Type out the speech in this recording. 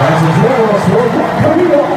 Mas o jogo, é nosso outro caminhou.